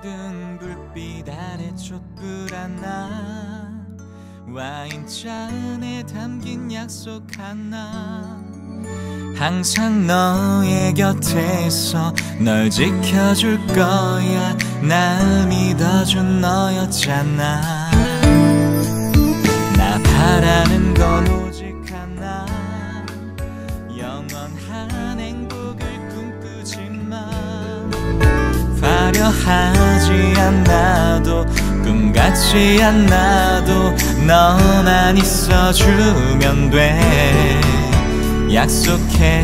어두운 불빛 아래 촛불 하나 와인잔에 담긴 약속 하나. 항상 너의 곁에서 널 지켜줄 거야. 날 믿어준 너였잖아. 나 바라는 건 오직 하나. 영원한 하지 않아도 꿈 같지 않아도 너만 있어주면 돼. 약속해